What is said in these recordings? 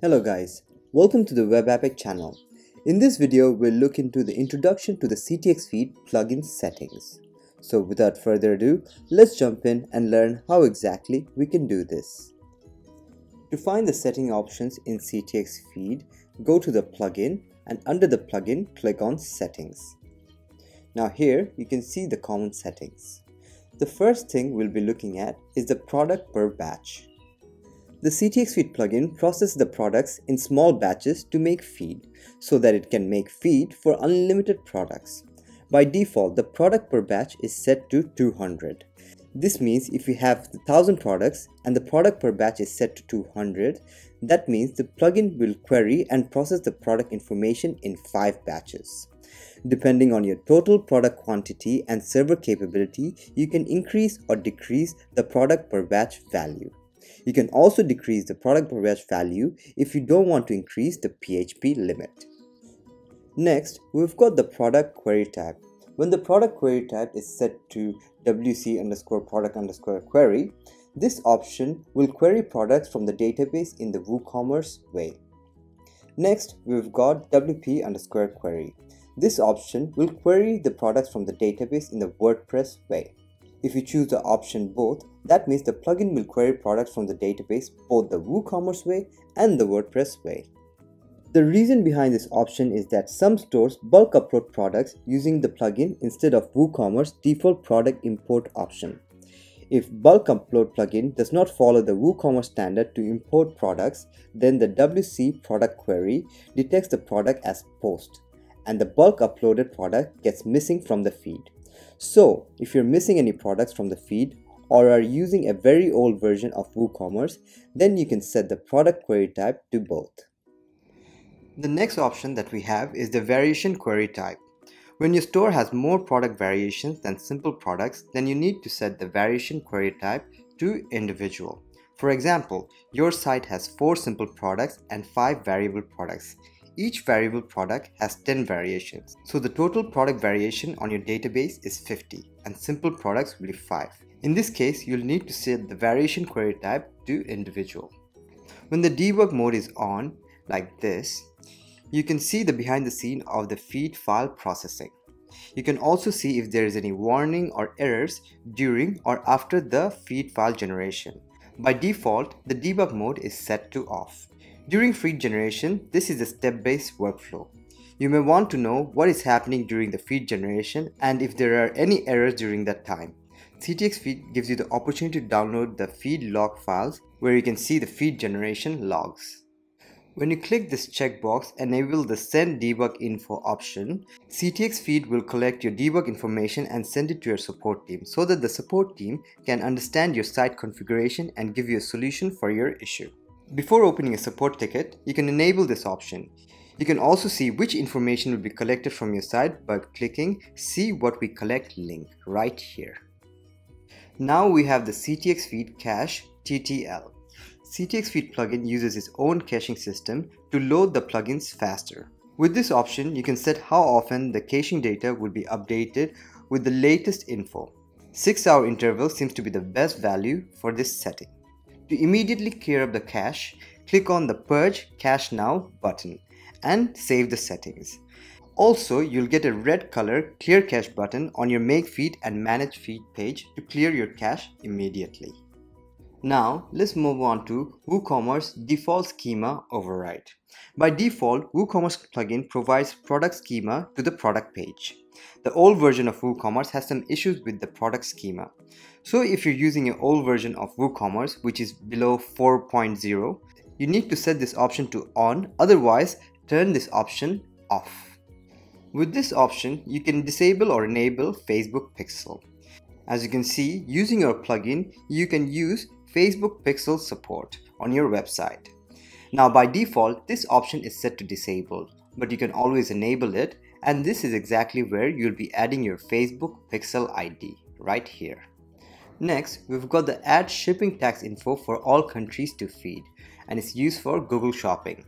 Hello guys, welcome to the WebAppick channel. In this video, we'll look into the introduction to the CTX feed plugin settings. So without further ado, let's jump in and learn how exactly we can do this. To find the setting options in CTX feed, go to the plugin and under the plugin, click on settings. Now here, you can see the common settings. The first thing we'll be looking at is the product per batch. The CTX Feed plugin processes the products in small batches to make feed so that it can make feed for unlimited products. By default, the product per batch is set to 200. This means if you have 1000 products and the product per batch is set to 200, that means the plugin will query and process the product information in 5 batches. Depending on your total product quantity and server capability, you can increase or decrease the product per batch value. You can also decrease the product per batch value if you don't want to increase the PHP limit. Next, we've got the product query type. When the product query type is set to wc underscore product underscore query, this option will query products from the database in the WooCommerce way. Next, we've got wp underscore query. This option will query the products from the database in the WordPress way. If you choose the option both, that means the plugin will query products from the database both the WooCommerce way and the WordPress way. The reason behind this option is that some stores bulk upload products using the plugin instead of WooCommerce default product import option. If bulk upload plugin does not follow the WooCommerce standard to import products, then the WC product query detects the product as post and the bulk uploaded product gets missing from the feed. So, if you're missing any products from the feed or are using a very old version of WooCommerce, then you can set the product query type to both. The next option that we have is the variation query type. When your store has more product variations than simple products, then you need to set the variation query type to individual. For example, your site has 4 simple products and 5 variable products. Each variable product has 10 variations. So the total product variation on your database is 50 and simple products will be 5. In this case, you'll need to set the variation query type to individual. When the debug mode is on, like this, you can see the behind the scene of the feed file processing. You can also see if there is any warning or errors during or after the feed file generation. By default, the debug mode is set to off. During feed generation, this is a step-based workflow. You may want to know what is happening during the feed generation and if there are any errors during that time. CTX Feed gives you the opportunity to download the feed log files where you can see the feed generation logs. When you click this checkbox, enable the send debug info option, CTX Feed will collect your debug information and send it to your support team so that the support team can understand your site configuration and give you a solution for your issue. Before opening a support ticket, you can enable this option. You can also see which information will be collected from your site by clicking see what we collect link right here. Now we have the CTX Feed Cache TTL. CTX Feed plugin uses its own caching system to load the plugins faster. With this option, you can set how often the caching data will be updated with the latest info. 6 hour interval seems to be the best value for this setting. To immediately clear up the cache, click on the Purge Cache Now button and save the settings. Also, you'll get a red color Clear Cache button on your Make Feed and Manage Feed page to clear your cache immediately. Now, let's move on to WooCommerce Default Schema Override. By default, WooCommerce plugin provides product schema to the product page. The old version of WooCommerce has some issues with the product schema. So if you're using an old version of WooCommerce which is below 4.0, you need to set this option to on, otherwise turn this option off. With this option, you can disable or enable Facebook Pixel. As you can see, using your plugin, you can use Facebook Pixel support on your website. Now by default, this option is set to disabled, but you can always enable it and this is exactly where you'll be adding your Facebook Pixel ID, right here. Next, we've got the add shipping tax info for all countries to feed and it's used for Google Shopping.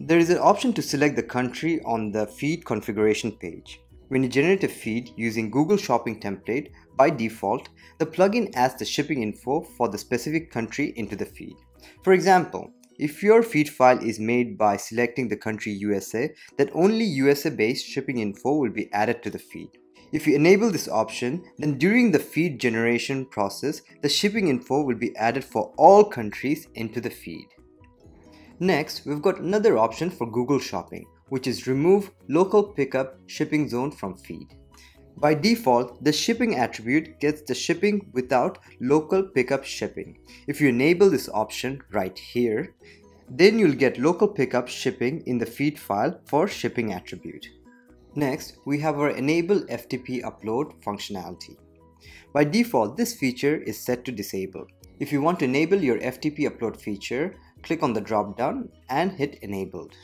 There is an option to select the country on the feed configuration page. When you generate a feed using Google Shopping template, by default, the plugin adds the shipping info for the specific country into the feed. For example, if your feed file is made by selecting the country USA, then only USA based shipping info will be added to the feed. If you enable this option, then during the feed generation process, the shipping info will be added for all countries into the feed. Next, we've got another option for Google Shopping, which is remove local pickup shipping zone from feed. By default, the shipping attribute gets the shipping without local pickup shipping. If you enable this option right here, then you'll get local pickup shipping in the feed file for shipping attribute. Next, we have our enable FTP upload functionality. By default, this feature is set to disable. If you want to enable your FTP upload feature, click on the drop down and hit enabled.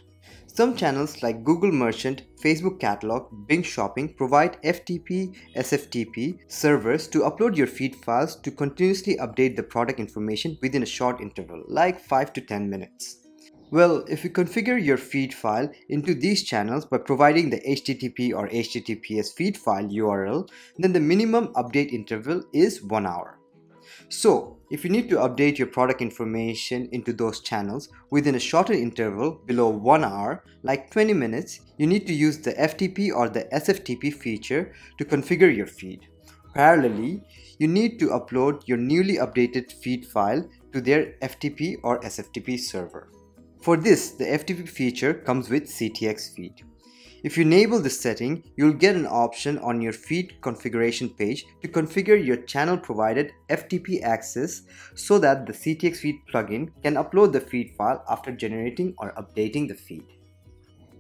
Some channels like Google Merchant, Facebook Catalog, Bing Shopping provide FTP, SFTP servers to upload your feed files to continuously update the product information within a short interval, like 5 to 10 minutes. Well, if you configure your feed file into these channels by providing the HTTP or HTTPS feed file URL, then the minimum update interval is 1 hour. So, if you need to update your product information into those channels within a shorter interval below 1 hour, like 20 minutes, you need to use the FTP or the SFTP feature to configure your feed. Parallelly, you need to upload your newly updated feed file to their FTP or SFTP server. For this, the FTP feature comes with CTX feed. If you enable this setting, you'll get an option on your feed configuration page to configure your channel provided FTP access so that the CTX feed plugin can upload the feed file after generating or updating the feed.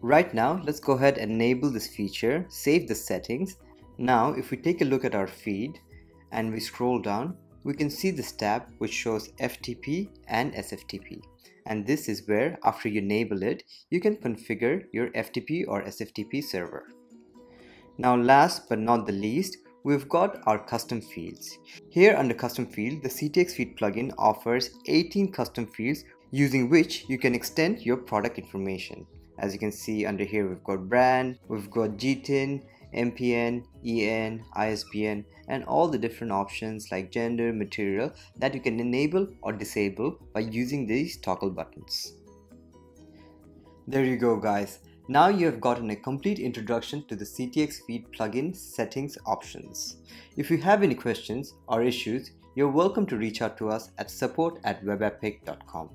Right now, let's go ahead and enable this feature, save the settings. Now, if we take a look at our feed and we scroll down, we can see this tab which shows FTP and SFTP and this is where after you enable it you can configure your FTP or SFTP server. Now last but not the least we've got our custom fields. Here under custom field the CTX feed plugin offers 18 custom fields using which you can extend your product information. As you can see under here we've got brand, we've got GTIN, MPN, EAN, ISBN and all the different options like gender, material that you can enable or disable by using these toggle buttons. There you go guys. Now you have gotten a complete introduction to the CTX Feed plugin settings options. If you have any questions or issues, you're welcome to reach out to us at support at webappick.com.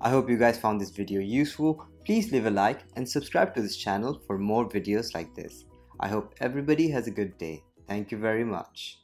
I hope you guys found this video useful. Please leave a like and subscribe to this channel for more videos like this. I hope everybody has a good day. Thank you very much.